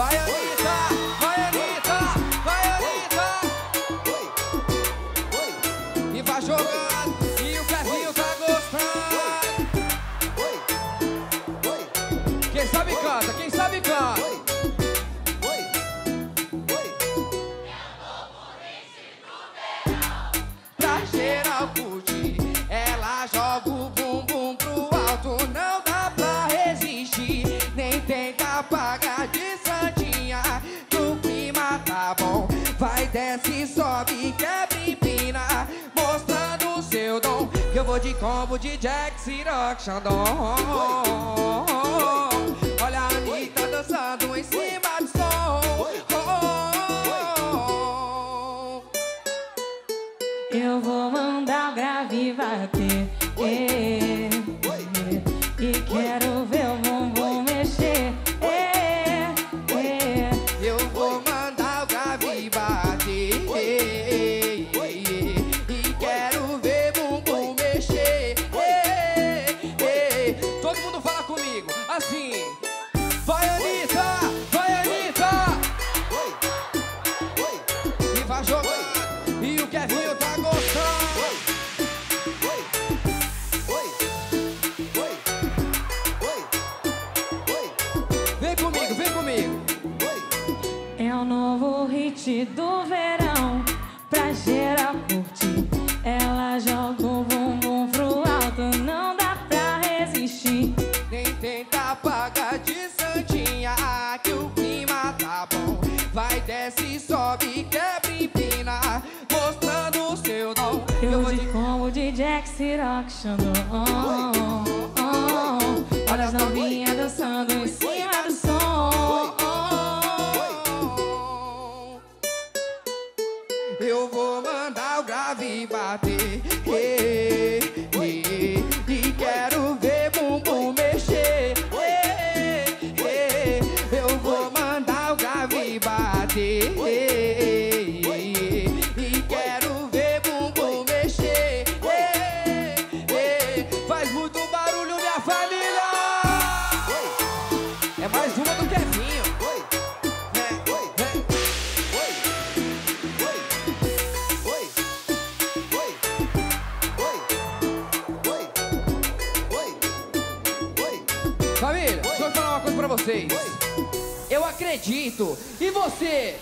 Vai, Anitta, vai, Anitta, vai, Anitta. E vai jogando, e o Kevinho tá gostando. Quem sabe canta, quem sabe canta. Pra desce, sobe, quebra e empina, mostrando o seu dom, que eu vou de combo de Jack, Ciroc, Xandon. Olha a Anitta dançando em cima do som. Eu vou mandar o grave bater. Do verão pra geral curtir. Ela joga o bumbum pro alto, não dá pra resistir. Nem tenta apagar de santinha Que o clima tá bom Vai, desce, sobe, quebra e empina Mostrando o seu dom Eu de combo de Jack Ciroc Xandon. Grave bater E quero ver bumbum mexer. Eu vou mandar o grave bater. E quero ver bumbum mexer. Faz muito barulho minha família. É mais uma Família, deixa eu falar uma coisa pra vocês. Eu acredito. E você?